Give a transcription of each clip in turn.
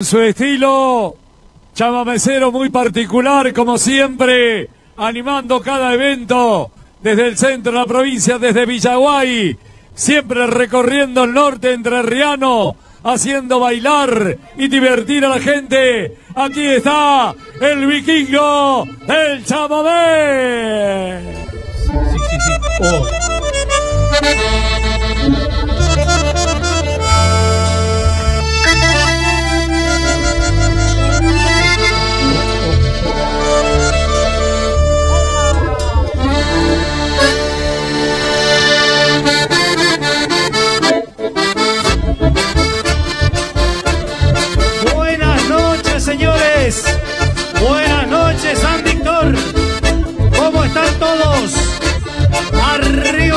Su estilo chamamecero muy particular, como siempre, animando cada evento desde el centro de la provincia, desde Villaguay, siempre recorriendo el norte entre Riano, haciendo bailar y divertir a la gente. Aquí está el vikingo del chamamé. Oh.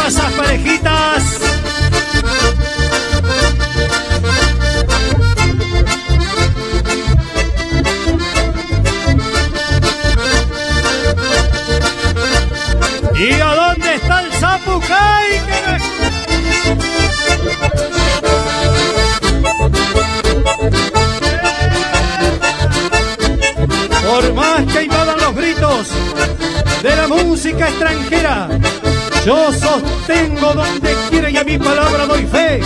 Parejitas. ¿Y a dónde está el Zapucay? Por más que invadan los gritos de la música extranjera, yo sostengo donde quiera y a mi palabra doy fe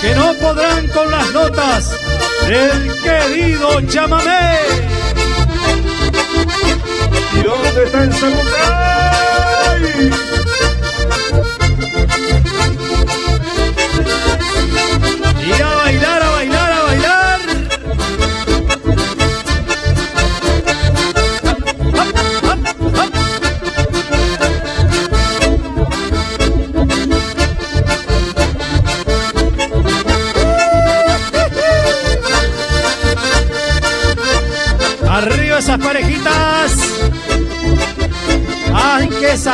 que no podrán con las notas del querido chamamé. ¿Y dónde está el?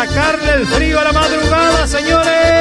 Sacarle el frío a la madrugada, señores.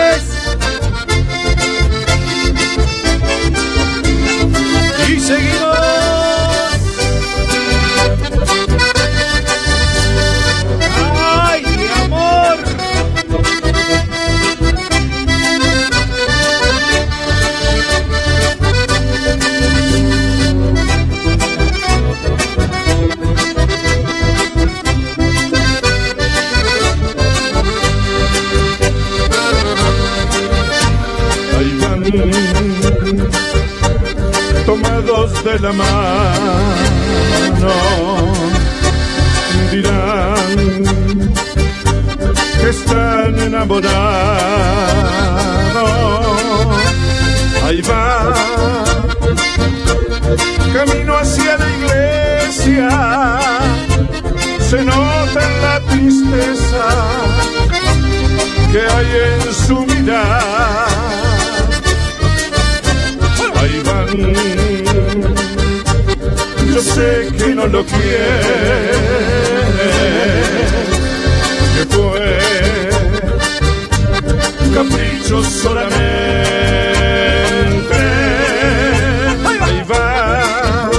De la mano, dirán que están enamorados. Ahí va, camino hacia la iglesia, se nota la tristeza que hay en su mirada. Ahí van, yo sé que no lo quiere, que fue capricho solamente. Ahí va,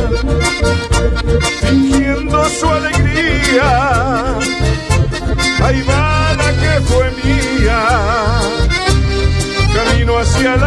fingiendo su alegría. Ahí va la que fue mía, camino hacia el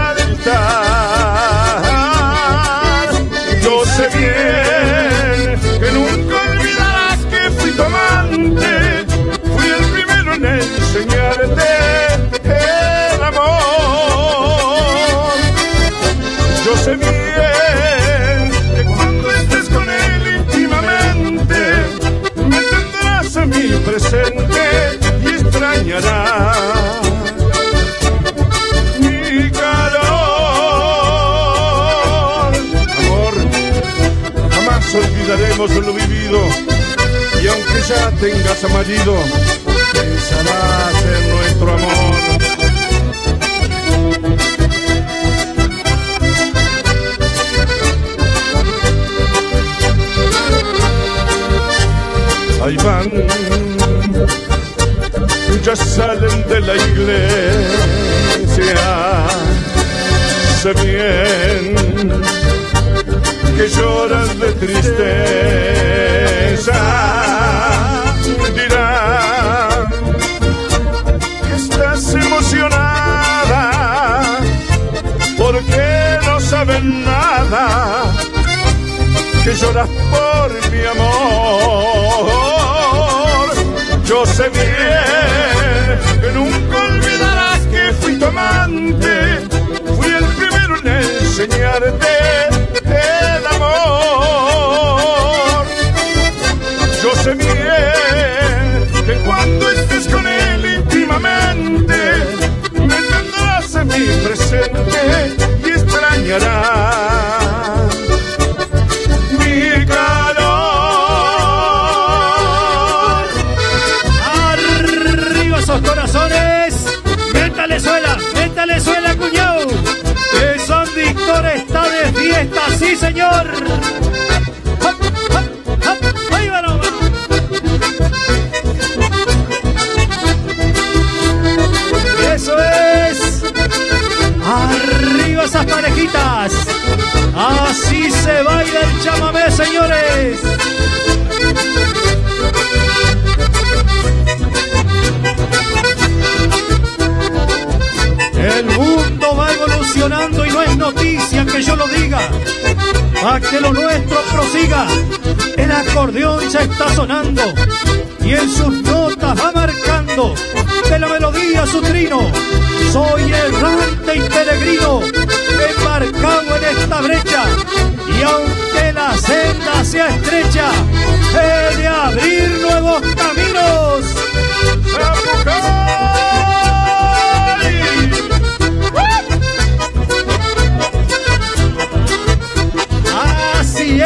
olvidaremos lo vivido y aunque ya tengas a pensarás en nuestro amor. Ahí van, ya salen de la iglesia. Sé bien que lloran de tristeza. Dirán que estás emocionada porque no saben nada que lloras por mi amor. Yo sé bien que nunca olvidarás que fui tu amante, fui el primero en enseñarte presente y extrañarás mi calor. Arriba esos corazones. Métale suela, métale suela, cuñado. Que San Víctor está de fiesta, sí, señor. Eso es. Arriba esas parejitas. Así se baila el chamamé, señores. Y no es noticia que yo lo diga. A que lo nuestro prosiga. El acordeón ya está sonando y en sus notas va marcando de la melodía su trino. Soy errante y peregrino, embarcado en esta brecha. Y aunque la senda sea estrecha, he de abrir nuevos caminos. Así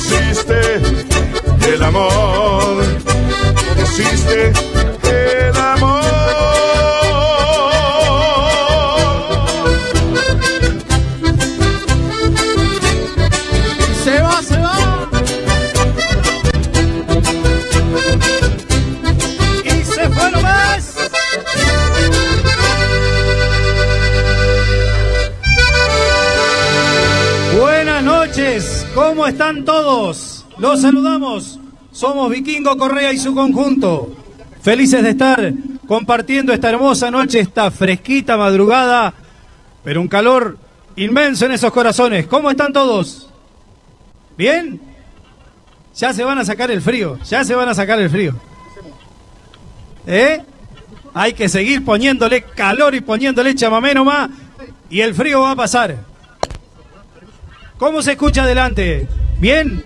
conociste el amor, conociste ¿Cómo están todos? Los saludamos. Somos Vikingo Correa y su conjunto. Felices de estar compartiendo esta hermosa noche, esta fresquita madrugada, pero un calor inmenso en esos corazones. ¿Cómo están todos? ¿Bien? Ya se van a sacar el frío, ya se van a sacar el frío. ¿Eh? Hay que seguir poniéndole calor y poniéndole chamamé nomás y el frío va a pasar. ¿Cómo se escucha adelante? ¿Bien?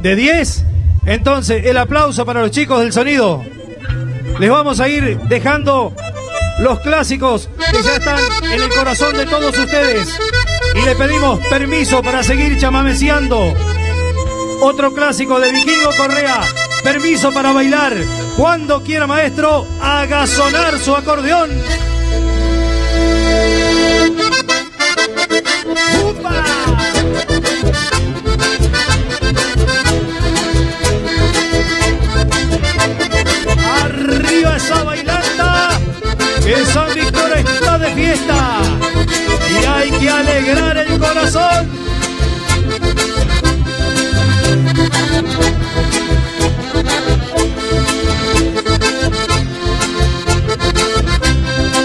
¿De 10? Entonces, el aplauso para los chicos del sonido. Les vamos a ir dejando los clásicos que ya están en el corazón de todos ustedes. Y le pedimos permiso para seguir chamameciando. Otro clásico de Vikingo Correa. Permiso para bailar. Cuando quiera, maestro, haga sonar su acordeón. Arriba que San Víctor está de fiesta y hay que alegrar el corazón.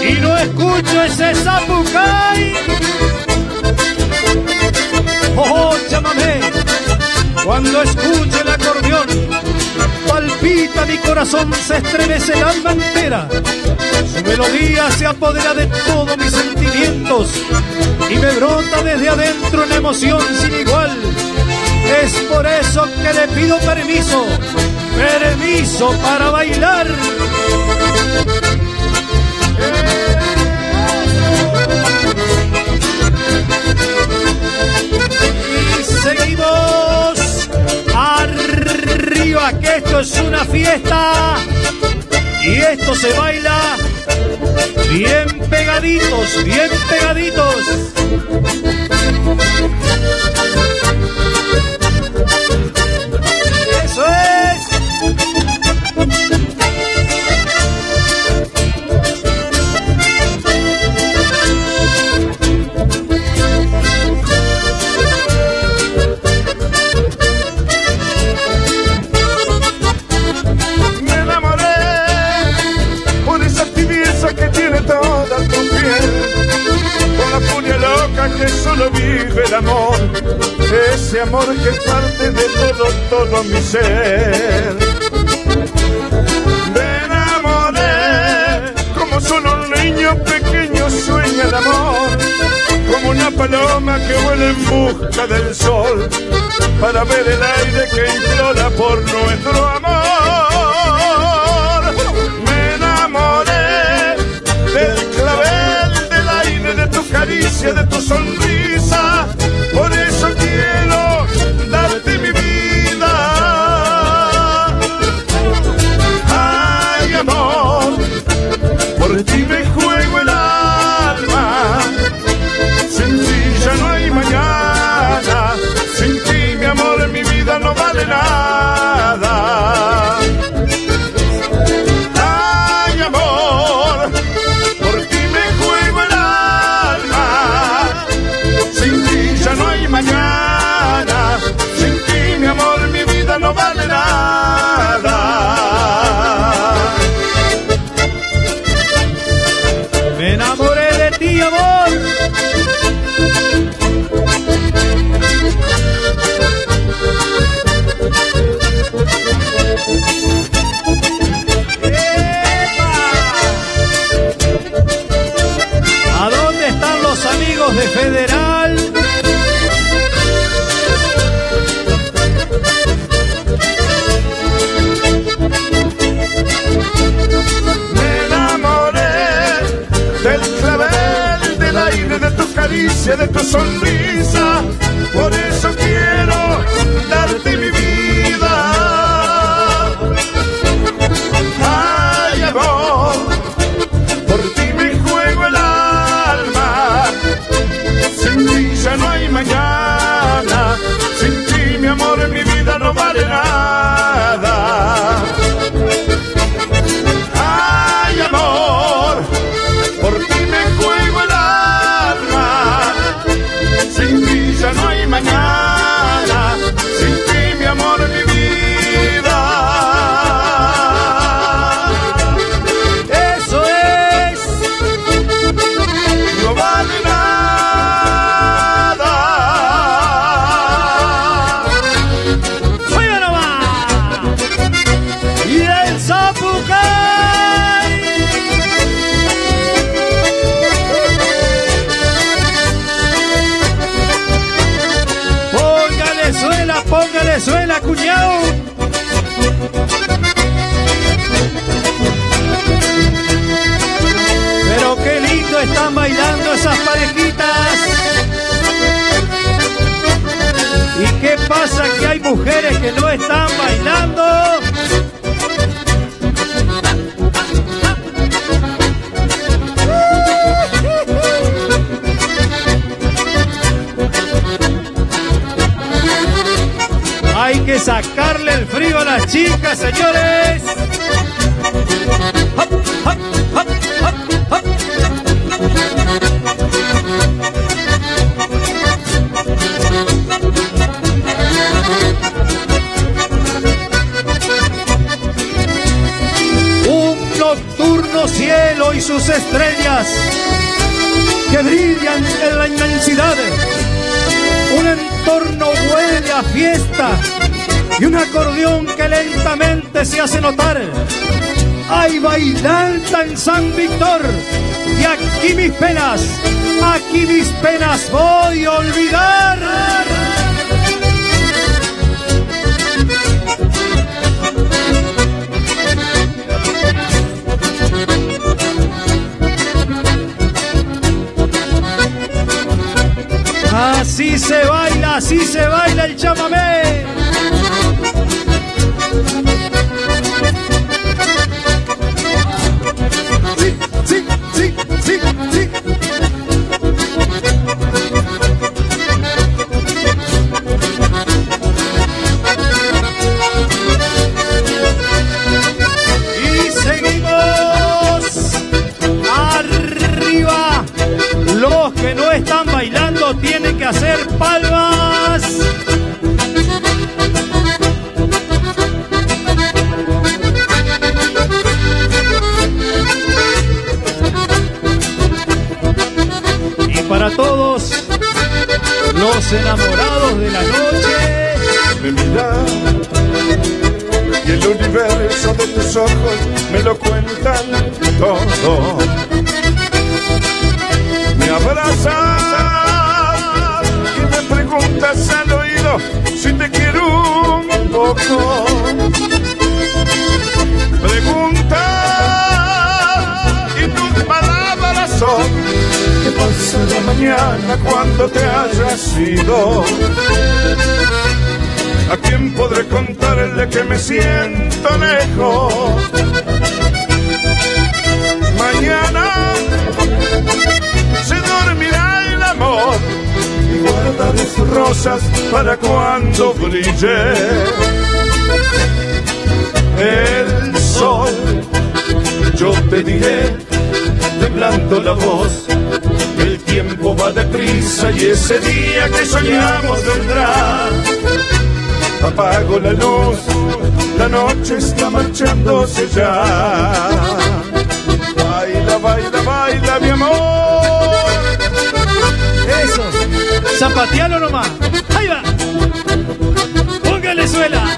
Y no escucho ese zapucay. Oh, llámame cuando escuche el acordeón. Palpita mi corazón, se estremece el alma entera. Su melodía se apodera de todos mis sentimientos y me brota desde adentro una emoción sin igual. Es por eso que le pido permiso, permiso para bailar. Y seguimos que esto es una fiesta y esto se baila bien pegaditos, bien pegaditos. Eso es. Que solo vive el amor, ese amor que es parte de todo, todo mi ser. Me enamoré como solo un niño pequeño sueña el amor, como una paloma que vuela en busca del sol para ver el aire que implora por nuestro amor. Mujeres que no están bailando? Hay que sacarle el frío a las chicas, señores. Y un acordeón que lentamente se hace notar. Hay bailanta en San Víctor y aquí mis penas, aquí mis penas voy a olvidar. Así se baila, así se baila el chamamé. Los enamorados de la noche. me mira y el universo de tus ojos me lo cuentan todo. Me abrazas y me preguntas al oído si te quiero un poco. Preguntas y tus palabras son ¿Qué pasará mañana cuando te hayas ido? ¿A quién podré contarle que me siento lejos? Mañana se dormirá el amor y guardaré sus rosas para cuando brille el sol. Yo te diré, temblando la voz, tiempo va deprisa y ese día que soñamos vendrá apago la luz, la noche está marchándose ya. Baila, baila, baila, mi amor. Eso. Zapatealo nomás. Ahí va. Póngale suela.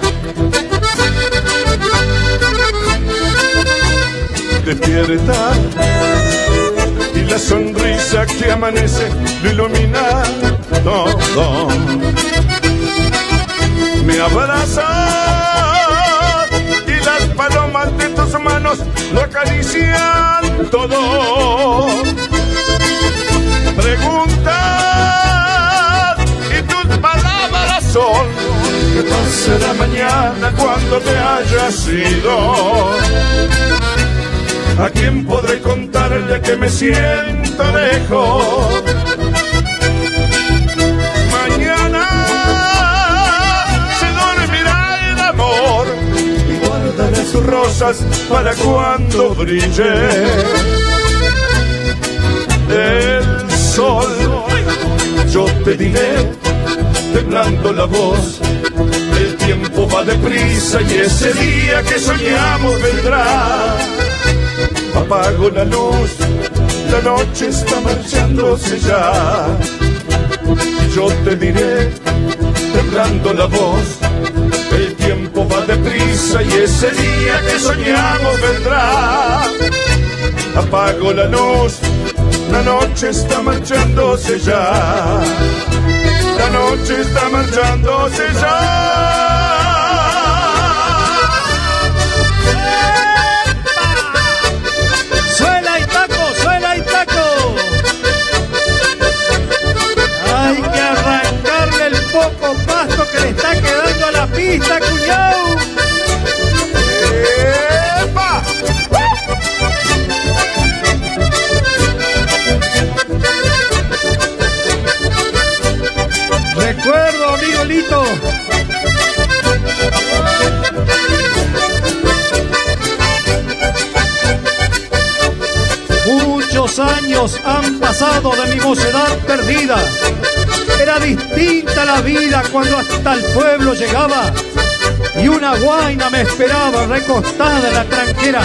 Despierta sonrisa que amanece lo ilumina todo. Me abraza y las palomas de tus manos lo acarician todo. Pregunta y tus palabras son ¿Qué pasará mañana cuando te hayas ido? ¿A quién podré contarle que me siento lejos? Mañana se dormirá el amor y guardaré sus rosas para cuando brille el sol. Yo te diré, temblando la voz, el tiempo va deprisa y ese día que soñamos vendrá apago la luz, la noche está marchándose ya. Yo te diré, temblando la voz, el tiempo va deprisa y ese día que soñamos vendrá. Apago la luz, la noche está marchándose ya. La noche está marchándose ya. Cuando hasta el pueblo llegaba y una guaina me esperaba recostada en la tranquera.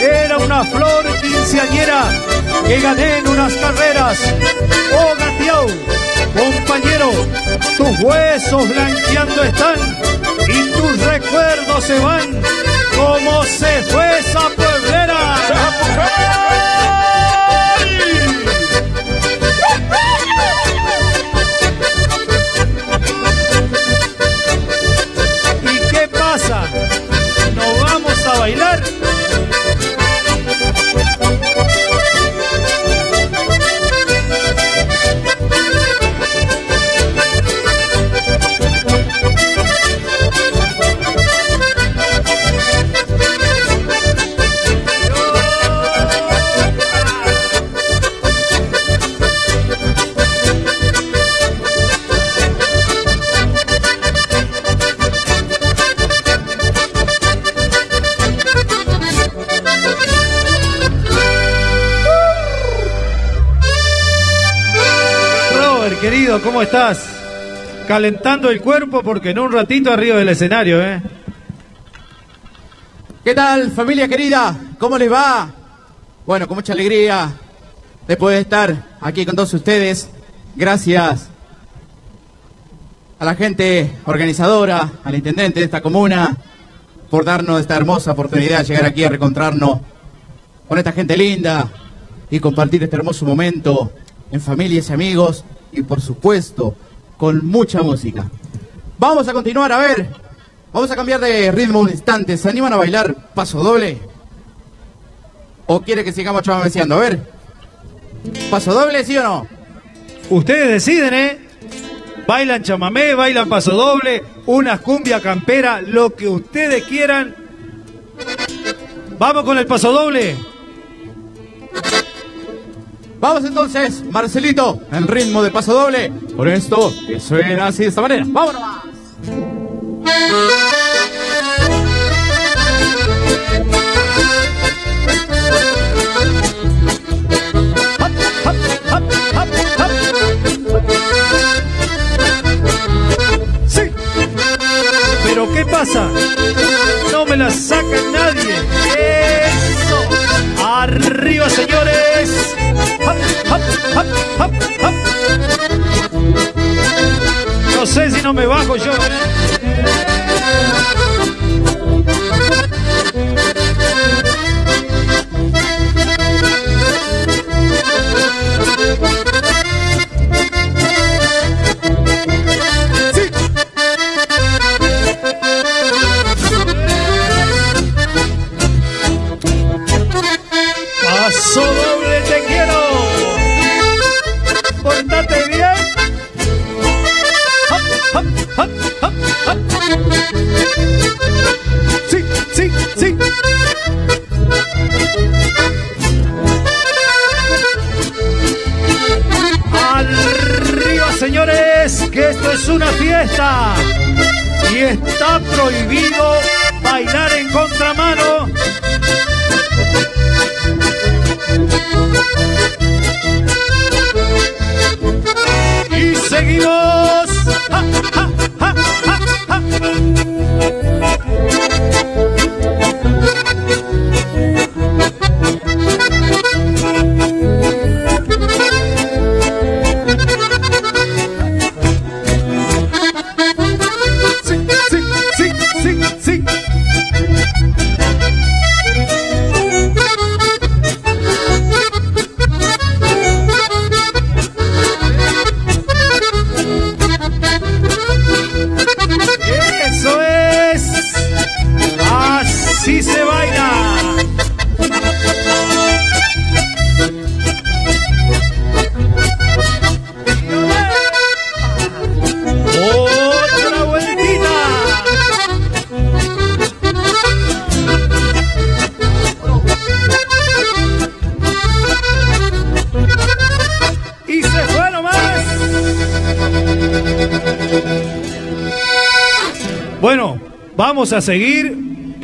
Era una flor quinceañera que gané en unas carreras. Oh Gatiau, compañero, tus huesos blanqueando están y tus recuerdos se van como se fue esa pueblera. A bailar? Estás? Calentando el cuerpo porque en un ratito arriba del escenario, ¿eh? ¿Qué tal, familia querida? ¿Cómo les va? Bueno, con mucha alegría, de estar aquí con todos ustedes, gracias a la gente organizadora, al intendente de esta comuna, por darnos esta hermosa oportunidad de llegar aquí a reencontrarnos con esta gente linda y compartir este hermoso momento en familias y amigos y por supuesto con mucha música. Vamos a continuar, a ver, vamos a cambiar de ritmo un instante. ¿Se animan a bailar paso doble? ¿O quiere que sigamos chamameciando? A ver, paso doble, ¿sí o no? Ustedes deciden, ¿eh? Bailan chamamé, bailan paso doble, una cumbia campera, lo que ustedes quieran. Vamos con el paso doble. Vamos entonces, Marcelito, en ritmo de paso doble. Por esto, que suena así de esta manera. ¡Vámonos!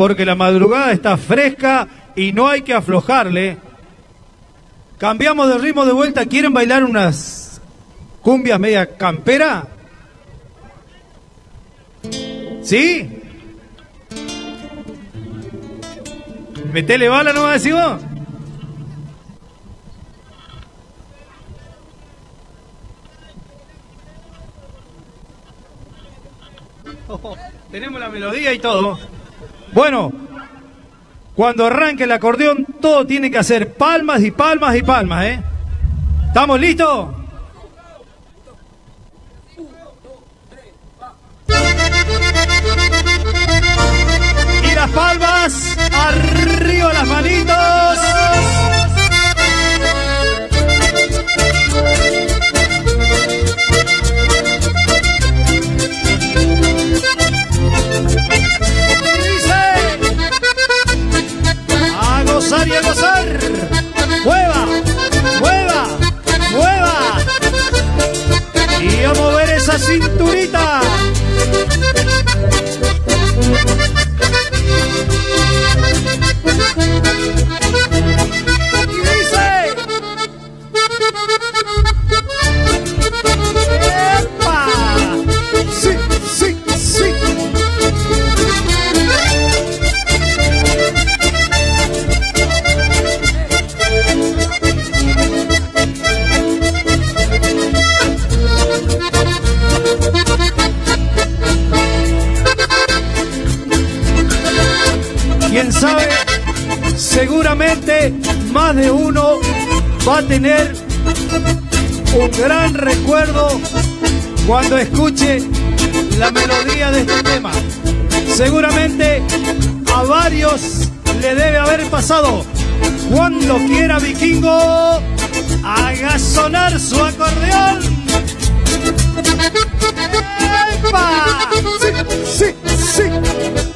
Porque la madrugada está fresca y no hay que aflojarle. Cambiamos de ritmo de vuelta. ¿Quieren bailar unas cumbias media campera? ¿Sí? Metele bala, ¿no va a decir vos? tenemos la melodía y todo. Bueno, cuando arranque el acordeón, todo tiene que hacer palmas y palmas y palmas, ¿eh? ¿Estamos listos? Y las palmas, arriba las manitos. Y a gozar. Mueva, mueva, mueva. Y a mover esa cinturita. Seguramente más de uno va a tener un gran recuerdo cuando escuche la melodía de este tema. Seguramente a varios le debe haber pasado. Cuando quiera vikingo, haga sonar su acordeón. Sí, sí, sí.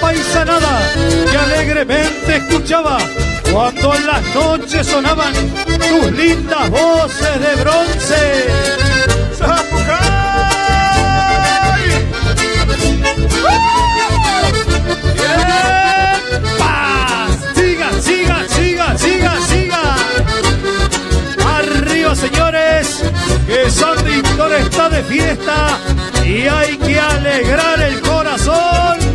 Paisanada que alegremente escuchaba Cuando en las noches sonaban tus lindas voces de bronce. Siga, siga, siga, siga, siga. Arriba, señores, que San Víctor está de fiesta y hay que alegrar el corazón.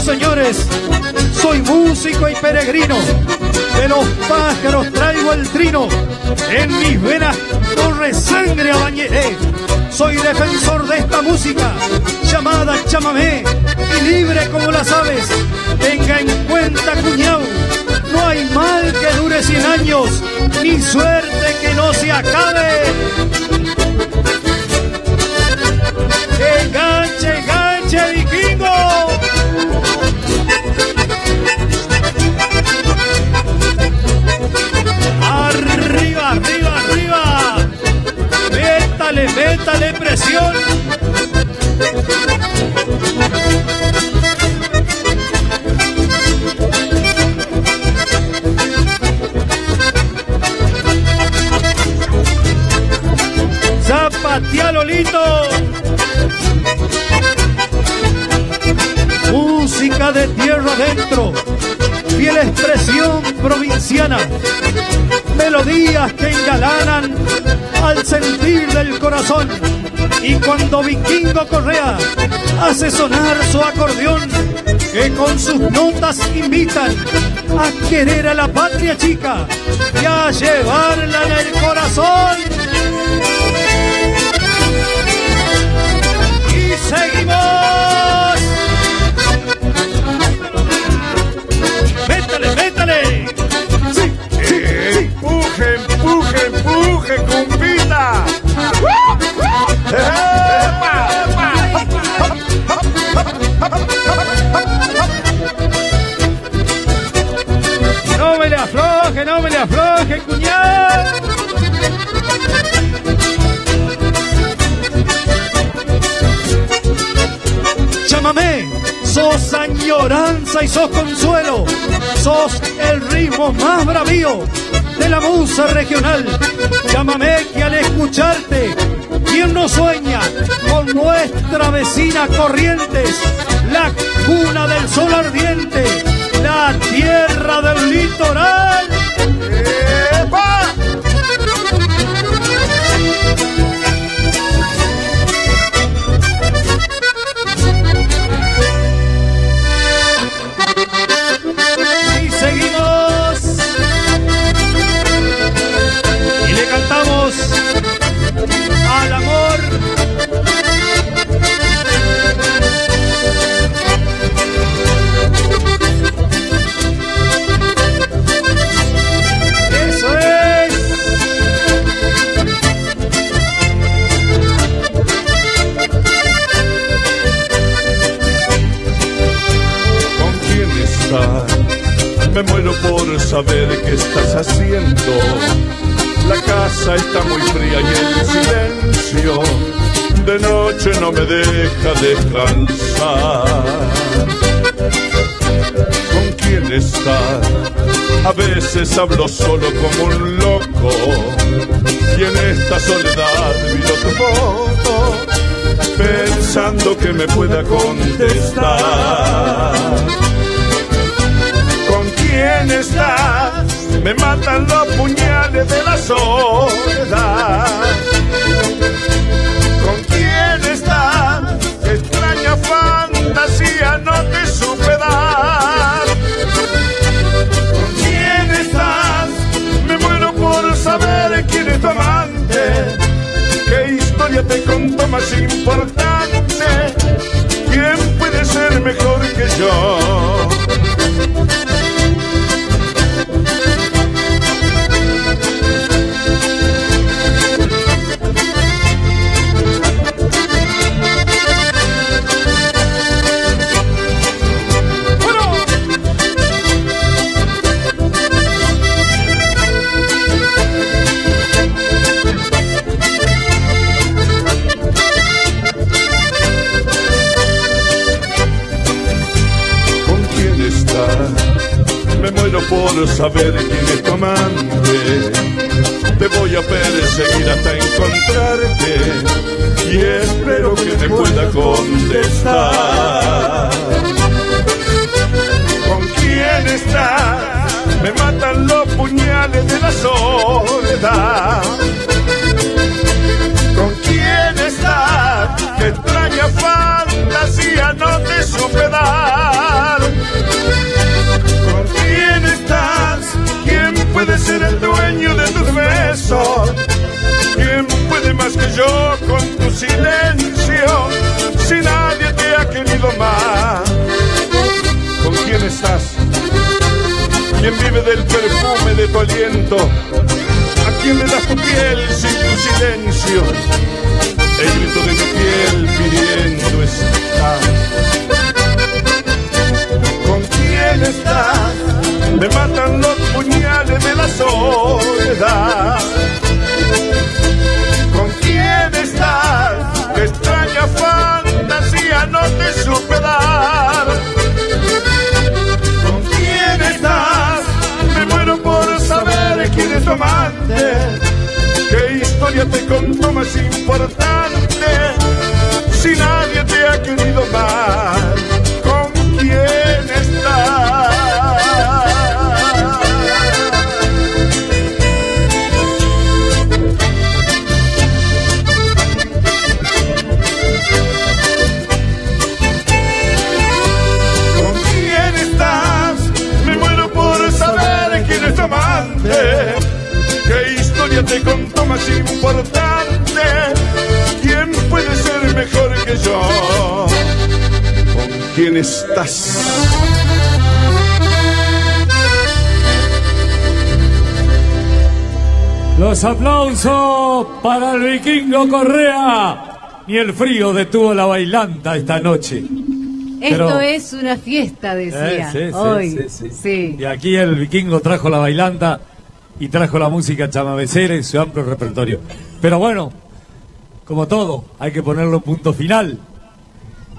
Señores. Soy músico y peregrino. De los pájaros traigo el trino. En mis venas corre sangre a. Soy defensor de esta música llamada chamamé y libre como las aves. Tenga en cuenta, cuñado, no hay mal que dure cien años, ni suerte que no se acabe. ¡Enganche, ¡Métale, presión! ¡Zapatea, Lolito! Música de tierra adentro, fiel expresión provinciana, melodías que engalanan al sentir del corazón. Y cuando Vikingo Correa hace sonar su acordeón, que con sus notas invitan a querer a la patria chica y a llevarla en el corazón. Empuje. ¡Epa! No me le afloje, no me le afloje, cuñado. Chámame, sos añoranza y sos consuelo, sos el ritmo más bravío la musa regional. Llámame que al escucharte, ¿quién no sueña con nuestra vecina Corrientes, la cuna del sol ardiente, la tierra del litoral? Me muero por saber qué estás haciendo. La casa está muy fría y el silencio de noche no me deja descansar. ¿Con quién estás? A veces hablo solo como un loco y en esta soledad miro tu foto pensando que me pueda contestar. ¿Con quién estás? Me matan los puñales de la soledad. Por saber que yo con tu silencio? Si nadie te ha querido más. ¿Con quién estás? ¿Quién vive del perfume de tu aliento? ¿A quién le das tu piel sin tu silencio? El grito de mi piel pidiendo estar. ¿Con quién estás? Me matan los puñales de la soledad. Supe dar. ¿Con quién estás? Me muero por saber quién es tu amante. ¿Qué historia te contó más importante? Si nadie te ha querido más, más importante? ¿Quién puede ser mejor que yo? ¿Con quién estás? Los aplausos para el vikingo Correa. Ni el frío detuvo la bailanta esta noche. Esto Pero- es una fiesta, decía. Eh, sí, sí, hoy. sí, sí. Sí. Y aquí el vikingo trajo la bailanta y trajo la música chamavecera en su amplio repertorio. Pero bueno, como todo, hay que ponerle un punto final.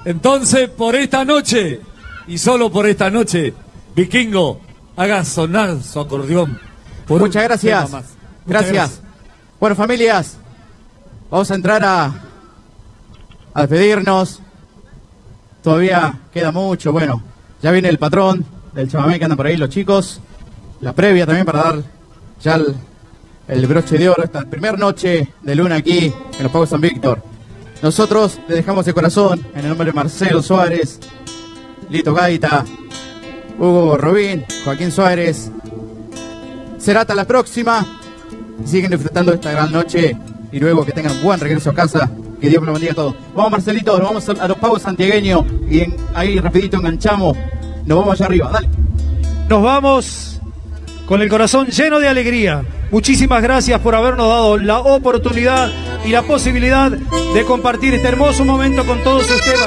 Entonces, por esta noche, y solo por esta noche, vikingo, haga sonar su acordeón. por Muchas gracias. Gracias. Bueno, familias, vamos a entrar a, a despedirnos. Todavía queda mucho. Bueno, ya viene el patrón del chamamé que andan por ahí los chicos. La previa también para dar ya el, broche de oro esta primera noche de luna aquí en los Pagos San Víctor. Nosotros le dejamos de corazón en el nombre de Marcelo Suárez, Lito Gaita, Hugo Robín, Joaquín Suárez, Será hasta la próxima. Siguen disfrutando esta gran noche y luego que tengan buen regreso a casa. Que Dios me lo bendiga a todos. Vamos Marcelito, nos vamos a los pagos santiagueños y ahí rapidito enganchamos. Nos vamos allá arriba, dale. Nos vamos con el corazón lleno de alegría. Muchísimas gracias por habernos dado la oportunidad y la posibilidad de compartir este hermoso momento con todos ustedes.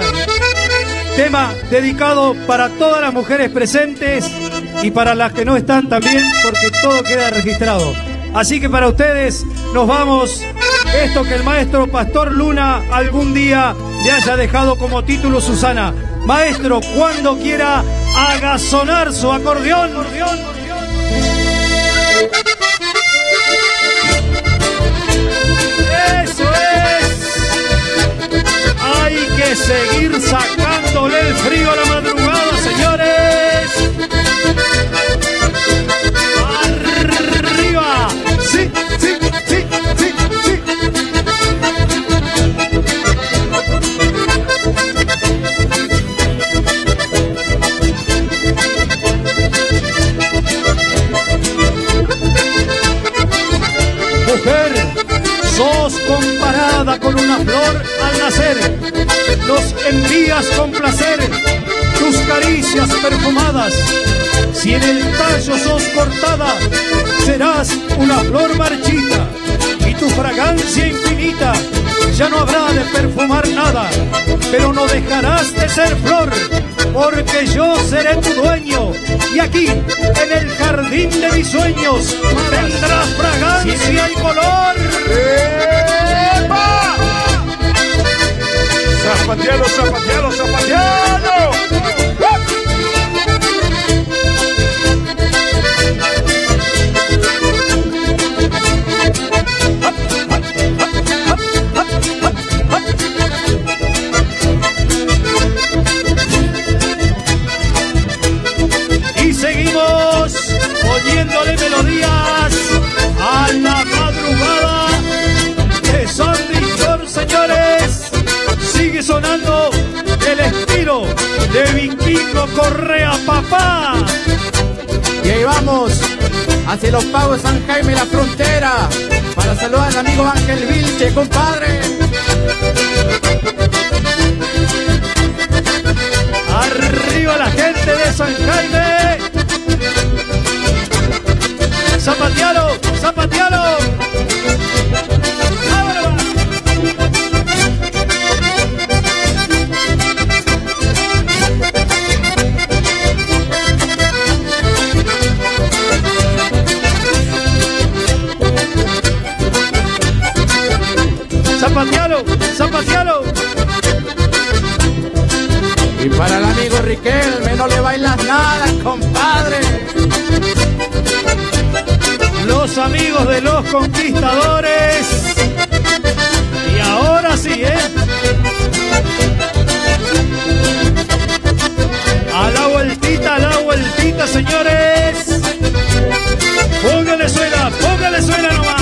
Tema dedicado para todas las mujeres presentes y para las que no están también, porque todo queda registrado. Así que para ustedes nos vamos. Esto que el maestro Pastor Luna algún día le haya dejado como título Susana. Maestro, cuando quiera, haga sonar su acordeón. Eso Hay que seguir sacándole el frío a la madrugada, señores. Comparada con una flor al nacer. Los envías con placer, tus caricias perfumadas. Si en el tallo sos cortada, serás una flor marchita. Y tu fragancia infinita ya no habrá de perfumar nada. Pero no dejarás de ser flor, porque yo seré tu dueño. Y aquí, en el jardín de mis sueños, tendrás fragancia y color. ¡Epa! ¡Zapatealo, zapatealo, zapatealo! Correa, papá. Y ahí vamos, hacia los pagos San Jaime la frontera, para saludar al amigo Ángel Vilche, compadre. Arriba la gente de San Jaime. Zapatealo, Riquelme, no le bailas nada, compadre. los amigos de los conquistadores. Y ahora sí, ¿eh? A la vueltita, a la vueltita, señores. Póngale suela, póngale suela nomás.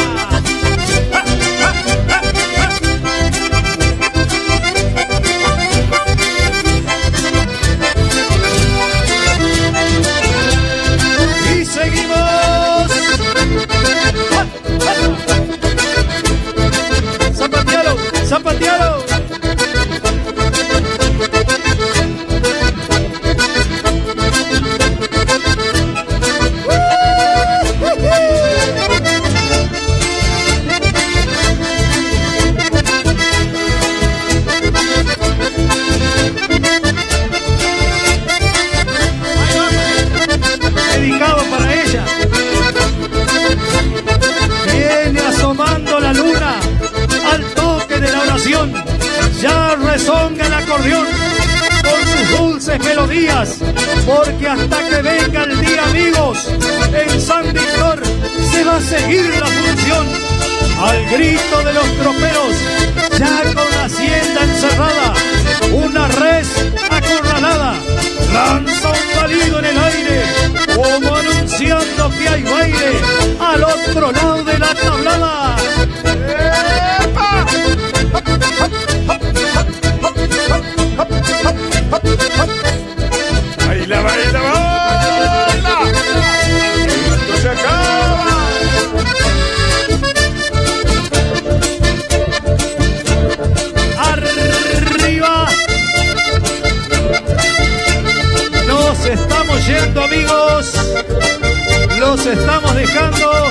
Estamos dejando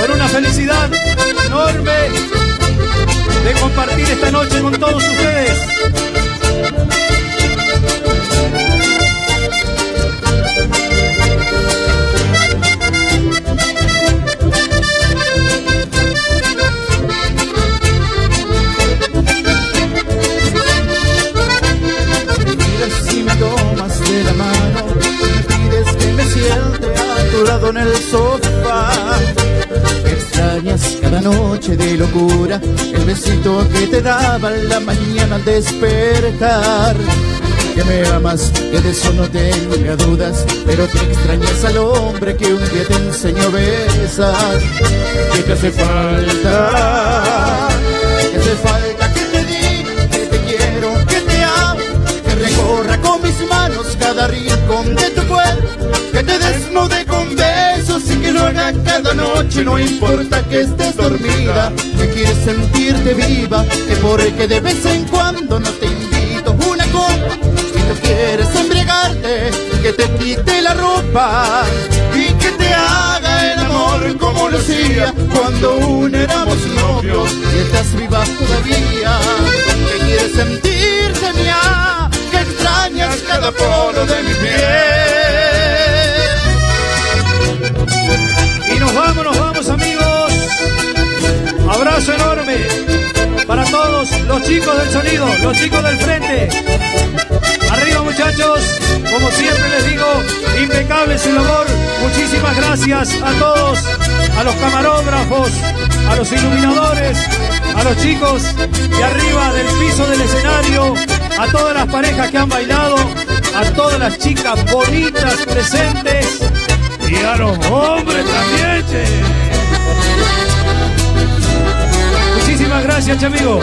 con una felicidad enorme de compartir esta noche con todos ustedes. En el sofá. Extrañas cada noche de locura, el besito que te daba en la mañana al despertar. Que me amas, que de eso no tenga dudas, pero que extrañas al hombre que un día te enseñó a besar. Que te hace falta, que hace falta que te diga que te quiero, que te amo, que recorra con mis manos cada rincón de tu cuerpo, que te desnude con besos y que lo haga cada noche, no importa que estés dormida, que quieres sentirte viva, que porque de vez en cuando no te invito una copa, si tú quieres embriagarte, que te quite la ropa. Y que te haga el amor como lo hacía cuando aún éramos gracias a todos, a los camarógrafos, a los iluminadores, a los chicos de arriba del piso del escenario, a todas las parejas que han bailado, a todas las chicas bonitas presentes y a los hombres también. che. Muchísimas gracias, che, amigo.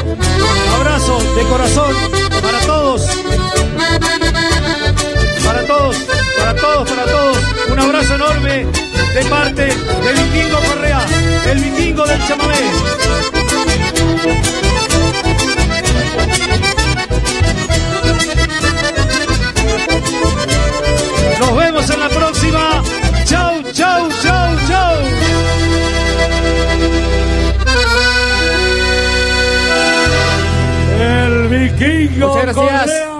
Abrazo de corazón para todos. Para todos, para todos, para todos. Un abrazo enorme de parte de Vikingo Correa, el vikingo del chamamé. Nos vemos en la próxima. Chau, chau, chau, chau. El vikingo Muchas gracias. Correa,